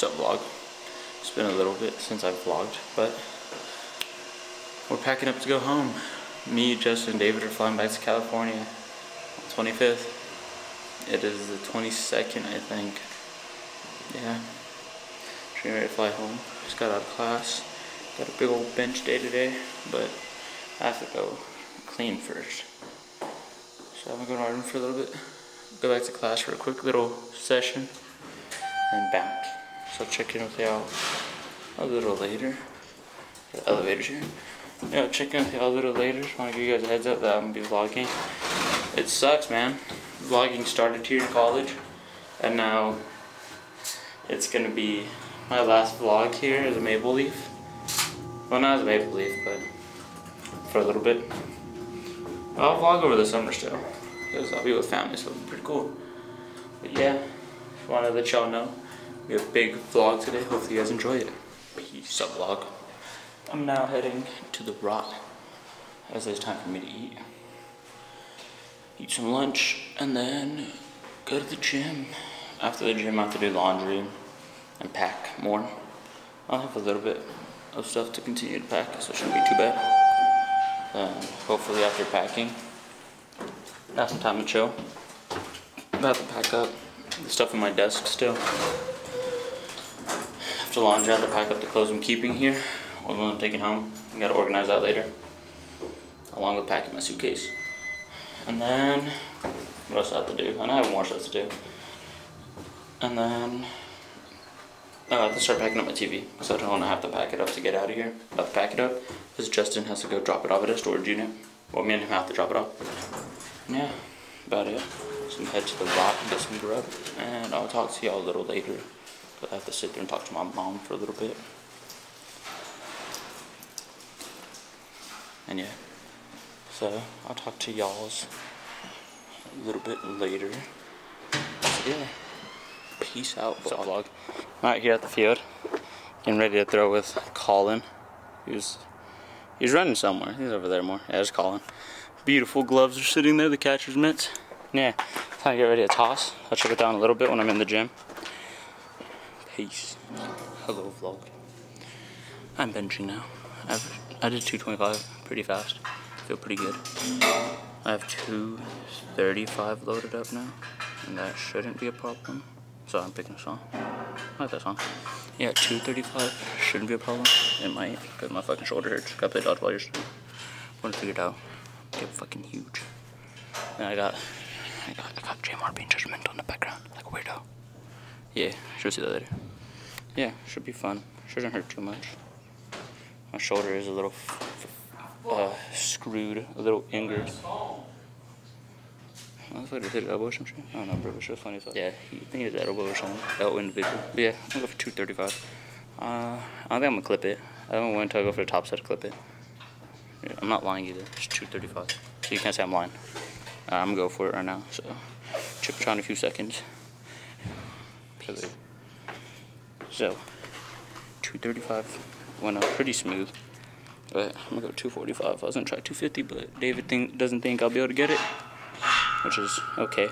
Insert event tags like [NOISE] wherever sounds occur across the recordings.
sub vlog. It's been a little bit since I've vlogged, but we're packing up to go home. Me, Justin, and David are flying back to California on 25th. It is the 22nd, I think. Yeah. Getting ready to fly home. Just got out of class. Got a big old bench day today, but I have to go clean first. So I'm gonna go to our room for a little bit, go back to class for a quick little session, and bounce. So I'll check in with y'all a little later. The elevator's here. Yeah, I'll check in with y'all a little later. Just wanna give you guys a heads up that I'm gonna be vlogging. It sucks, man. Vlogging started here in college, and now it's gonna be my last vlog here as a Maple Leaf. Well, not as a Maple Leaf, but for a little bit. I'll vlog over the summer still, because I'll be with family, so it'll be pretty cool. But yeah, just wanted to let y'all know. We have a big vlog today. Hopefully you guys enjoy it. Peace out vlog. I'm now heading to the rot, as it's time for me to eat. Eat some lunch, and then go to the gym. After the gym, I have to do laundry and pack more. I'll have a little bit of stuff to continue to pack, so it shouldn't be too bad. Um, hopefully after packing, have some time to chill. I have to pack up the stuff in my desk still. After laundry, I to pack up the clothes I'm keeping here, or the one I'm taking home. I gotta organize that later, along with packing my suitcase. And then, what else I have to do? And I have more stuff to do. And then, uh, I have to start packing up my TV because I don't to have to pack it up to get out of here. I have to pack it up because Justin has to go drop it off at a storage unit. Well, me and him have to drop it off. And yeah, about it. So I'm head to the rock and get some grub. And I'll talk to y'all a little later. But I have to sit there and talk to my mom for a little bit. And yeah, so I'll talk to y'all's a little bit later. So yeah peace out vlog. I'm out here at the field, getting ready to throw with Colin. He's he's running somewhere. He's over there more. Yeah, there's Colin. Beautiful gloves are sitting there, the catcher's mitts. Yeah, time to get ready to toss. I'll check it down a little bit when I'm in the gym. Peace. Hello vlog. I'm benching now. I've, I did 225 pretty fast. Feel pretty good. I have 235 loaded up now, and that shouldn't be a problem. So I'm picking a song. I like that song. Yeah, 235 shouldn't be a problem. It might, because my fucking shoulder hurts. Got to play dodgeball yesterday. Want to figure it out. Get fucking huge. And I got, I got, I got being judgmental in the background, like a weirdo. Yeah, should see that later. Yeah, should be fun. Shouldn't hurt too much. My shoulder is a little uh, screwed, a little injured. I thought he did elbow or some shit. I don't know, bro. It was just funny. So. Yeah, he, I think he did elbow or something. Elbow individual. But yeah, I'm going for 235. Uh, I think I'm going to clip it. I don't want to go for the top set to clip it. Yeah, I'm not lying either. It's 235. So you can't say I'm lying. Uh, I'm going to go for it right now. So, chip it on a few seconds. So, 235 went up pretty smooth. But I'm to go 245. I was to try 250, but David think, doesn't think I'll be able to get it which is okay.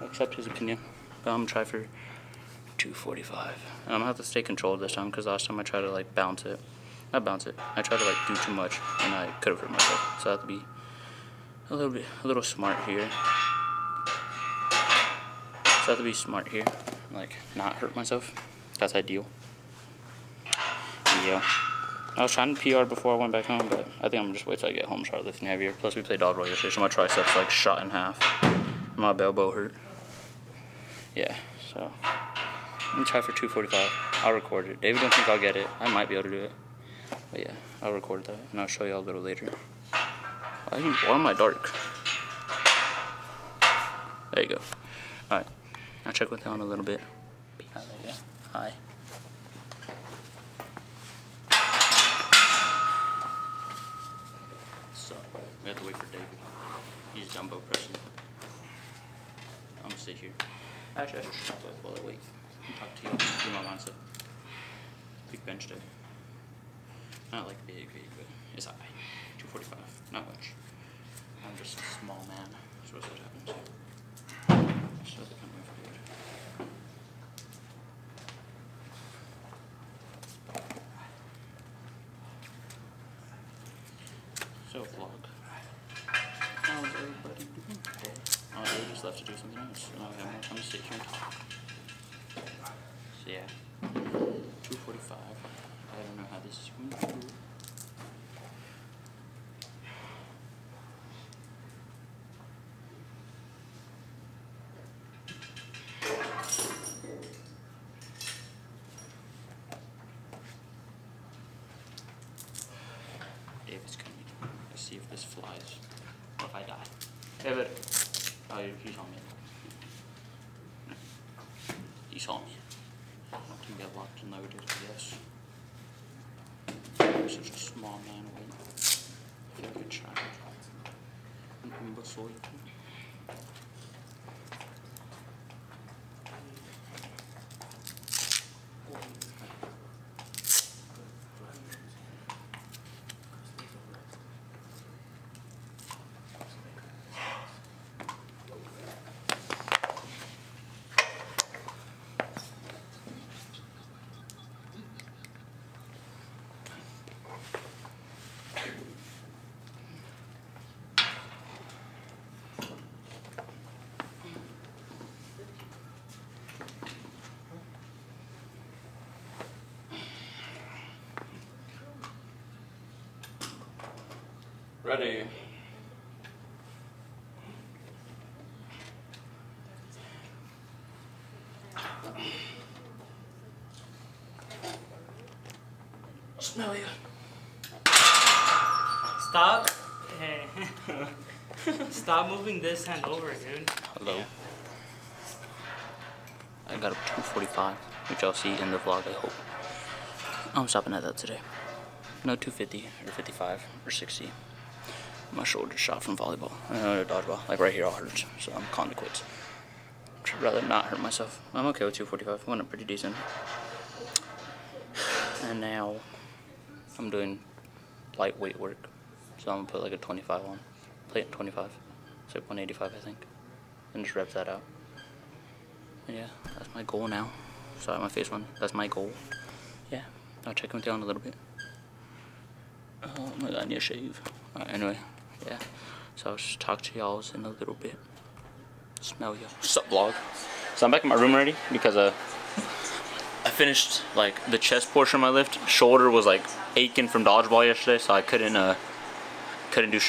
I accept his opinion. But I'm gonna try for 245. And I'm gonna have to stay controlled this time because last time I tried to like bounce it. Not bounce it. I tried to like do too much and I could have hurt myself. So I have to be a little bit, a little smart here. So I have to be smart here. Like not hurt myself. That's ideal. Yeah. I was trying to PR before I went back home, but I think I'm gonna just wait till I get home and start lifting heavier. Plus, we played dodgeball yesterday, so my triceps like shot in half. My elbow hurt. Yeah, so I'm gonna try for 245. I'll record it. David don't think I'll get it. I might be able to do it. But yeah, I'll record that and I'll show y'all a little later. Why, you, why am I dark? There you go. Alright, I'll check with in a little bit. Hi. So, we have to wait for David. He's a jumbo pressing. I'm gonna sit here. Actually, I should stop while I wait and talk to you. Do my mindset. Big bench day. Not like big, big, but it's high. 245. Not much. I'm just a small man. So what happens. So they come So I got more time to sit here and talk. So yeah, 245. I don't know how this is going to go. David's coming. Let's see if this flies. Or if I die. David. Oh, you you saw me. You saw me. I can get locked and loaded, yes. I'm such a small man waiting. I feel like a child. So Ready. Smell you. Stop. Hey. [LAUGHS] Stop moving this hand over, dude. Hello. I got up 245, which I'll see in the vlog, I hope. I'm stopping at that today. No 250 or 55 or 60. My shoulder shot from volleyball. Uh, dodgeball. Like right here all hurts, so I'm calling it quits. I'd rather not hurt myself. I'm okay with 245. Went up pretty decent. And now I'm doing lightweight work. So I'm gonna put like a 25 on. Plate 25. It's like 185 I think. And just rep that out. And yeah, that's my goal now. Sorry, my face one. That's my goal. Yeah, I'll check with you in a little bit. Oh my god, I need a shave. Alright, anyway, yeah. So I'll just talk to y'all in a little bit. Smell y'all. What's up, vlog? So I'm back in my room already because uh, I finished like the chest portion of my lift. Shoulder was like aching from dodgeball yesterday, so I couldn't uh couldn't do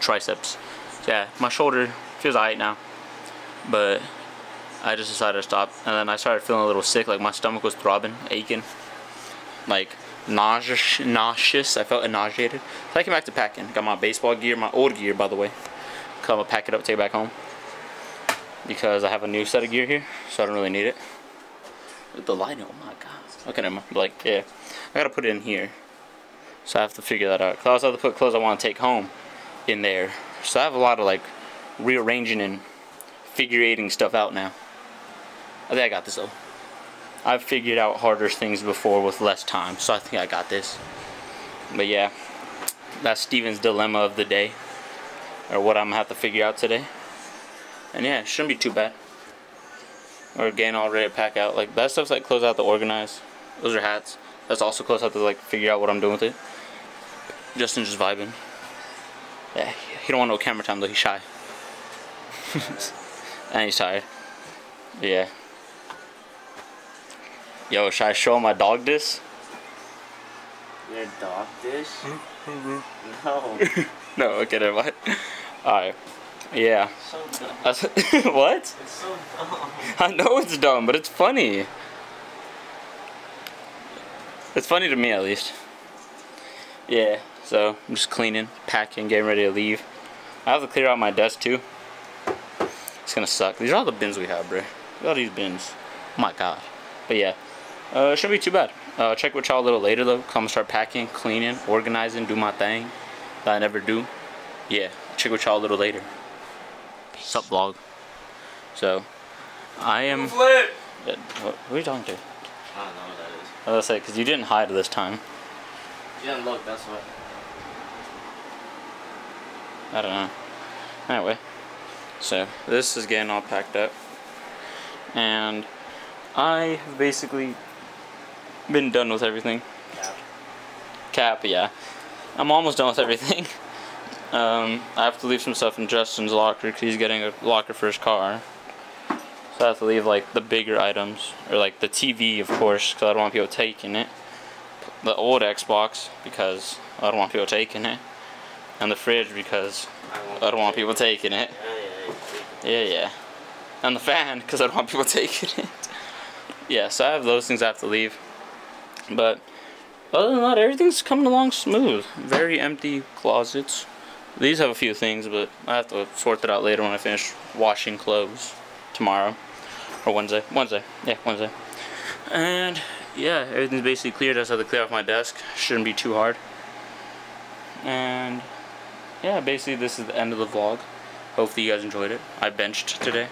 triceps. So yeah, my shoulder feels alright now, but I just decided to stop, and then I started feeling a little sick. Like my stomach was throbbing, aching, like nauseous. Nauseous. I felt nauseated. So I came back to packing. Got my baseball gear, my old gear, by the way. Come and pack it up, take it back home because I have a new set of gear here, so I don't really need it. The lighting, oh my god. Okay, never mind. Like, yeah, I gotta put it in here. So I have to figure that out. Cause I also have to put clothes I want to take home in there. So I have a lot of like rearranging and figurating stuff out now. I think I got this though. I've figured out harder things before with less time, so I think I got this. But yeah, that's Steven's dilemma of the day, or what I'm gonna have to figure out today. And yeah, it shouldn't be too bad. Or again, all ready to pack out. Like that stuff's like close out to organize. Those are hats. That's also close out to like figure out what I'm doing with it. Justin just vibing. Yeah, he don't want no camera time though. He's shy. [LAUGHS] and he's tired. Yeah. Yo, should I show my dog this? Your dog dish? Mm-hmm. no. [LAUGHS] no, okay, never mind. Alright. Yeah. So dumb. That's, [LAUGHS] what? It's so dumb. I know it's dumb, but it's funny. It's funny to me, at least. Yeah, so I'm just cleaning, packing, getting ready to leave. I have to clear out my desk, too. It's gonna suck. These are all the bins we have, bro. Look at all these bins. Oh my god. But yeah, uh, it shouldn't be too bad. Uh, check with y'all a little later, though. Come start packing, cleaning, organizing, do my thing that I never do. Yeah, check with y'all a little later. Sup, vlog. So, I am... Flip! Uh, What, who are you talking to? I don't know what that is. I was gonna say, because you didn't hide this time. You didn't look, that's what. I don't know. Anyway, so this is getting all packed up. And I have basically been done with everything. Yeah. Cap, yeah. I'm almost done with everything. [LAUGHS] Um, I have to leave some stuff in Justin's locker because he's getting a locker for his car. So I have to leave like the bigger items, or like the TV, of course, because I don't want people taking it. The old Xbox because I don't want people taking it, and the fridge because I don't want people taking it. Yeah, yeah, Yeah, yeah. And the fan because I don't want people [LAUGHS] taking it. yeah, so I have those things I have to leave. But other than that, everything's coming along smooth. Very empty closets. These have a few things, but I have to sort that out later when I finish washing clothes tomorrow or Wednesday. Wednesday, yeah, Wednesday. And yeah, everything's basically cleared. I just have to clear off my desk. Shouldn't be too hard. And yeah, basically this is the end of the vlog. Hopefully you guys enjoyed it. I benched today,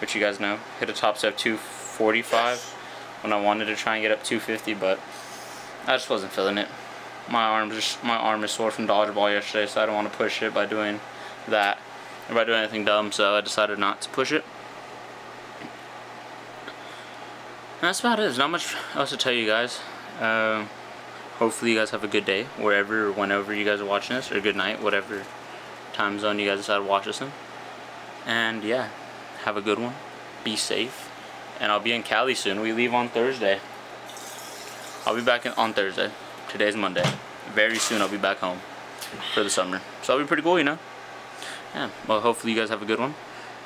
which you guys know. Hit a top set of 245 when I wanted to try and get up 250, but I just wasn't feeling it. My arm just my arm is sore from dodgeball yesterday, so I don't want to push it by doing that or by doing anything dumb. So I decided not to push it. And that's about it. There's not much else to tell you guys. Um, hopefully you guys have a good day wherever or whenever you guys are watching this, or good night, whatever time zone you guys decide to watch this in. And yeah, have a good one. Be safe. And I'll be in Cali soon. We leave on Thursday. I'll be back on Thursday. Today's Monday. Very soon I'll be back home for the summer. So that'll be pretty cool, you know? Yeah, well hopefully you guys have a good one.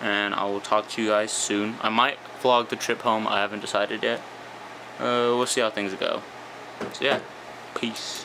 And I will talk to you guys soon. I might vlog the trip home. I haven't decided yet. Uh, we'll see how things go. So yeah, peace.